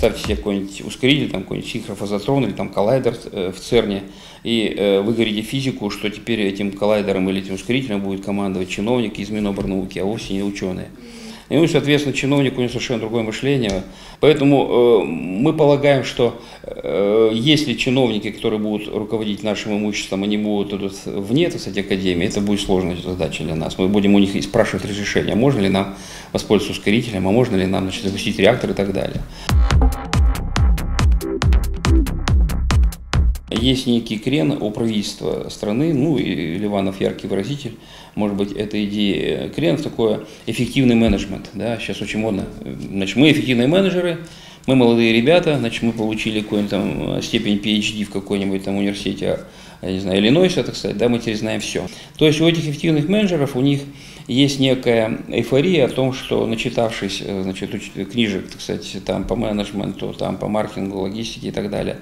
представьте себе какой-нибудь ускоритель, там какой-нибудь синхрофазотрон или там коллайдер э, в ЦЕРНе, и э, вы физику, что теперь этим коллайдером или этим ускорителем будет командовать чиновник из Миноборнауки, а вовсе не ученые. И, ну, соответственно, чиновник, у него совершенно другое мышление. Поэтому э, мы полагаем, что э, если чиновники, которые будут руководить нашим имуществом, они будут тут вне, так сказать, академии, это будет сложная задача для нас. Мы будем у них спрашивать разрешение, можно ли нам воспользоваться ускорителем, а можно ли нам значит, запустить реактор и так далее. Есть некий крен у правительства страны, ну и Ливанов яркий выразитель, может быть, эта идея крен в такое эффективный менеджмент. Да? Сейчас очень модно. Значит, мы эффективные менеджеры, мы молодые ребята, значит, мы получили какую-нибудь там степень PhD в какой-нибудь там университете, я не знаю, Иллинойса, так сказать, да, мы теперь знаем все. То есть у этих эффективных менеджеров, у них есть некая эйфория о том, что начитавшись э, значит, книжек, сказать, там по менеджменту, там по маркетингу, логистике и так далее,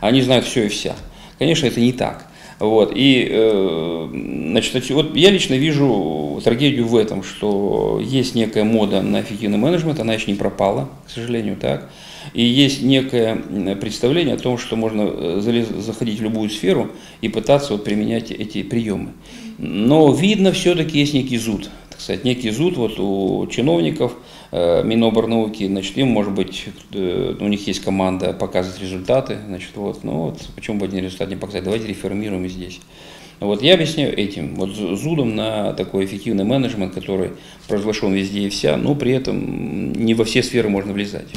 они знают все и вся. Конечно, это не так. Вот. И, э, значит, вот я лично вижу трагедию в этом, что есть некая мода на эффективный менеджмент, она еще не пропала, к сожалению, так. И есть некое представление о том, что можно э, заходить в любую сферу и пытаться вот применять эти приемы. Но видно, все-таки есть некий зуд, сказать, некий зуд вот у чиновников э, Миноборнауки, значит, им, может быть, э, у них есть команда показывать результаты, значит, вот, ну вот, почему бы один результат не показать, давайте реформируем здесь. Вот я объясняю этим, вот зудом на такой эффективный менеджмент, который провозглашен везде и вся, но при этом не во все сферы можно влезать.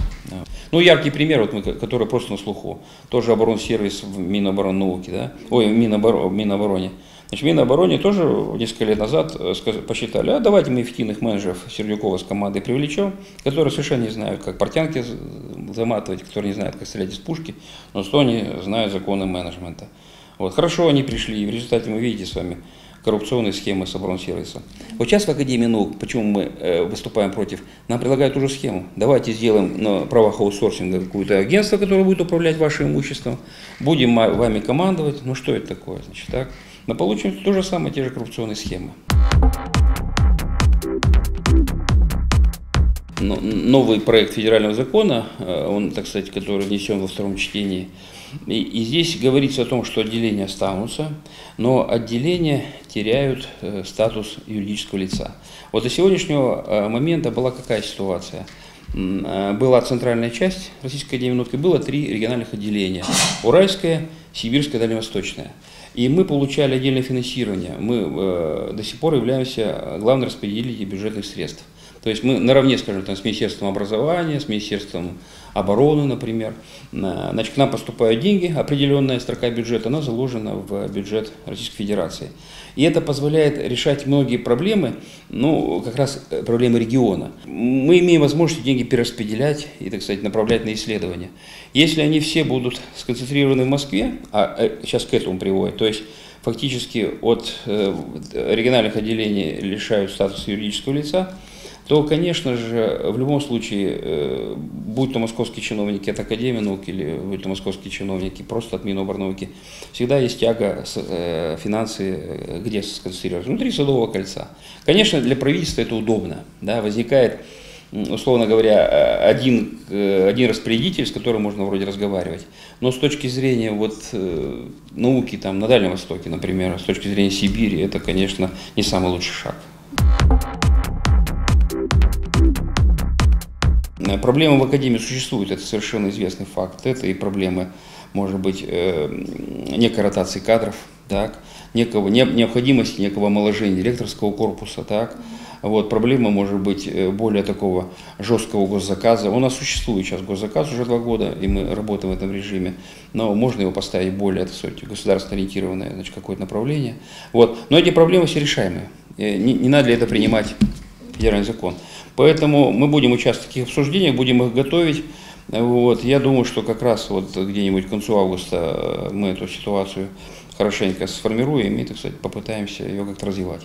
Ну, яркий пример, вот мы, который просто на слуху, тоже оборонсервис в Минобороннауке, да, ой, в Минобор... Минобороне. Значит, Минобороне тоже несколько лет назад э, посчитали, а давайте мы эффективных менеджеров Сердюкова с командой привлечем, которые совершенно не знают, как портянки заматывать, которые не знают, как стрелять из пушки, но что они знают законы менеджмента. Вот, хорошо они пришли, и в результате мы видите с вами коррупционные схемы с оборонсервиса. Вот сейчас в Академии наук, почему мы э, выступаем против, нам предлагают уже схему. Давайте сделаем на правах аутсорсинга какое-то агентство, которое будет управлять вашим имуществом, будем вами командовать. Ну что это такое? Значит, так? Но получим то же самое, те же коррупционные схемы. Новый проект федерального закона, э, он, так сказать, который внесен во втором чтении, и, и здесь говорится о том, что отделения останутся, но отделения теряют э, статус юридического лица. Вот до сегодняшнего э, момента была какая ситуация? Была центральная часть Российской Академии было три региональных отделения. Уральское, Сибирское, Дальневосточное. И мы получали отдельное финансирование. Мы э, до сих пор являемся главным распределителем бюджетных средств. То есть мы наравне, скажем, там, с Министерством образования, с Министерством обороны, например. Значит, к нам поступают деньги, определенная строка бюджета, она заложена в бюджет Российской Федерации. И это позволяет решать многие проблемы, ну, как раз э, проблемы региона. Мы имеем возможность деньги перераспределять и, так сказать, направлять на исследования. Если они все будут сконцентрированы в Москве, а сейчас к этому приводит, то есть фактически от э, региональных отделений лишают статуса юридического лица, то, конечно же, в любом случае, э, будь то московские чиновники от Академии наук или будь то московские чиновники просто от Миноборнауки, всегда есть тяга э, финансы э, где сконцентрировать? Внутри Садового кольца. Конечно, для правительства это удобно. Да, возникает условно говоря, один, один распорядитель, с которым можно вроде разговаривать. Но с точки зрения вот, науки там, на Дальнем Востоке, например, с точки зрения Сибири, это, конечно, не самый лучший шаг. Проблемы в Академии существуют, это совершенно известный факт. Это и проблемы, может быть, э, некой ротации кадров, так, некого, не, необходимости некого омоложения директорского корпуса, так, вот, проблема может быть э, более такого жесткого госзаказа. У нас существует сейчас госзаказ уже два года, и мы работаем в этом режиме, но можно его поставить более, так сказать, государственно ориентированное значит, какое-то направление. Вот. Но эти проблемы все решаемые. Не, не надо для этого принимать федеральный закон. Поэтому мы будем участвовать в таких обсуждениях, будем их готовить. Вот. Я думаю, что как раз вот где-нибудь к концу августа мы эту ситуацию хорошенько сформируем и, так сказать, попытаемся ее как-то развивать.